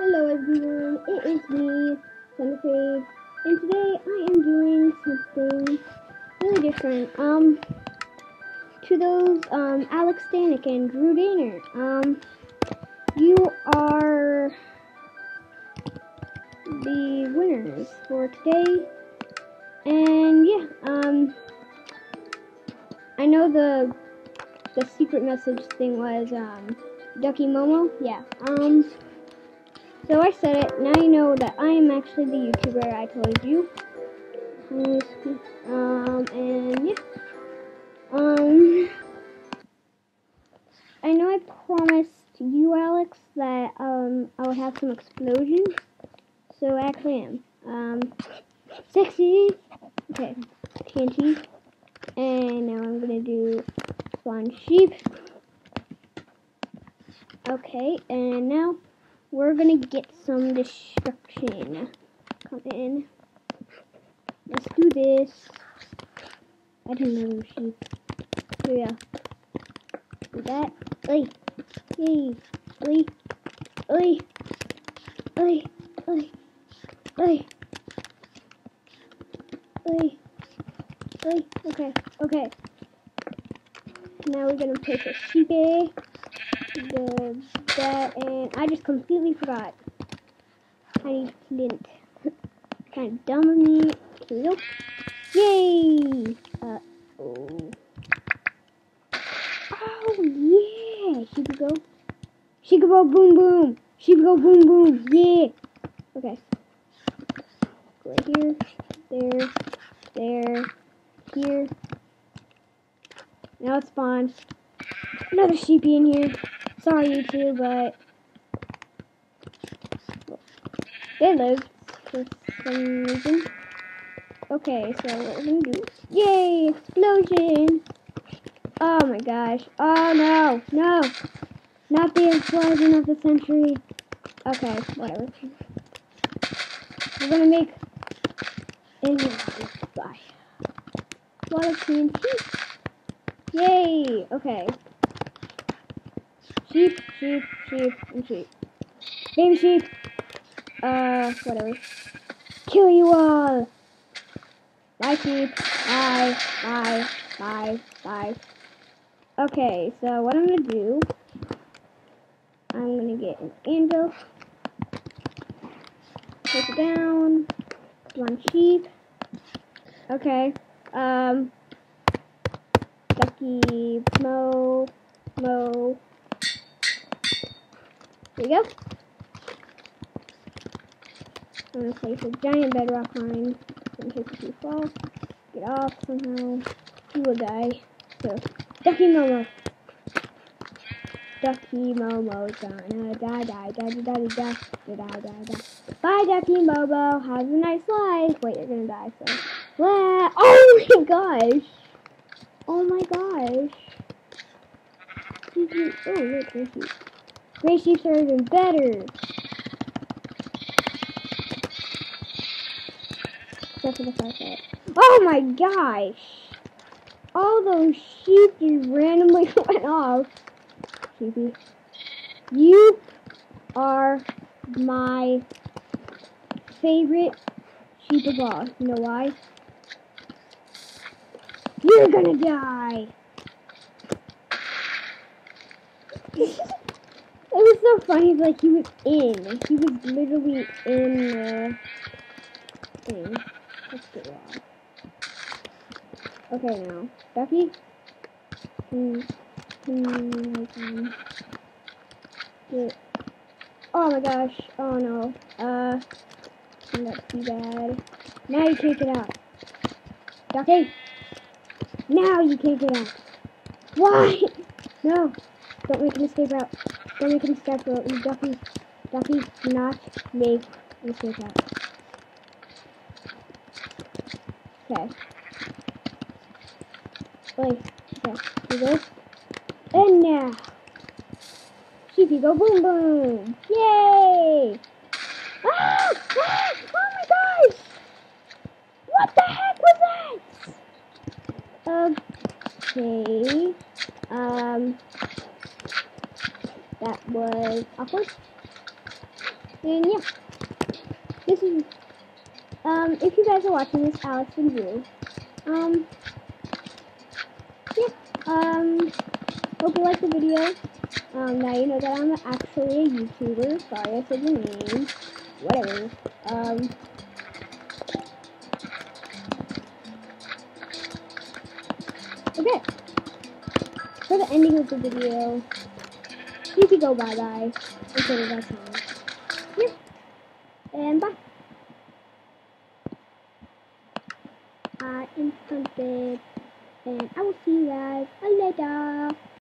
Hello everyone, it is me, Centipede, and today I am doing something really different. Um, to those, um, Alex Stanek and Drew Daner, um, you are the winners for today, and yeah, um, I know the, the secret message thing was, um, Ducky Momo, yeah, um, so I said it. Now you know that I am actually the YouTuber I told you. Um, and yeah. Um, I know I promised you, Alex, that um I would have some explosions. So I actually am. Um, sexy. Okay, TNT. And now I'm gonna do spawn sheep. Okay, and now we're gonna get some destruction. Come in. Let's do this. I didn't know sheep. Here we go. Do that. Oi. Yay. Oi. Oi. Oi. Oi. Oi. Oi. Oi. Okay. Okay. Now we're gonna place a sheepy. The that, and I just completely forgot. I didn't. kind of dumb of me. Here we go. Yay! Uh oh. Oh yeah! She could go. She could go boom boom. She could go boom boom. Yeah. Okay. Right here. There. There. Here. Now it's spawned. Another sheepy in here. Sorry, you two, but they live for some reason. Okay, so what we're gonna do? Yay! Explosion! Oh my gosh! Oh no! No! Not the explosion of the century. Okay, whatever. We're gonna make Bye. What a TNT! Yay! Okay. Sheep, sheep, sheep, and sheep. Baby sheep! Uh, whatever. Kill you all! Bye sheep. Bye, bye, bye, bye. Okay, so what I'm gonna do, I'm gonna get an anvil, take it down, one sheep. Okay, um, Ducky, Mo, Mo, there you go. I'm gonna place a giant bedrock mine in case if you fall. Get off somehow. You will die. So, Ducky Momo. Ducky Momo's gonna die, die, die, die, die, die, die, die, die, die. Bye, Ducky Momo. Have a nice life. Wait, you're gonna die, so. Blah. Oh my gosh. Oh my gosh. Oh, look. Gray sheeps are even better. Except for the firefly. Oh my gosh! All those sheep just randomly went off. Sheepy. You are my favorite sheep of all. You know why? You're gonna die! It was so funny, like he was in. He was literally in the thing. Let's get wrong. Okay, now. Ducky? Hmm. Hmm. Get. Oh my gosh. Oh no. Uh. That's too bad. Now you can't get out. Ducky! Now you can't get out. Why? No. Don't make a mistake out. Don't make a escape out. You Ducky. Ducky, do not make a mistake out. Okay. Wait. Okay. Do this. And now. Sheepy go boom boom. Yay! Ah! ah! Oh my gosh! What the heck was that? Okay. Um. That was. And yeah, this is um if you guys are watching this, Alex and Drew. Um, yeah. Um, hope you like the video. Um, now you know that I'm actually a YouTuber. Sorry I said name. Whatever. Um. Okay. For the ending of the video, you can go bye bye instead of that song. Yeah. And bye. I am hunted. And I will see you guys later.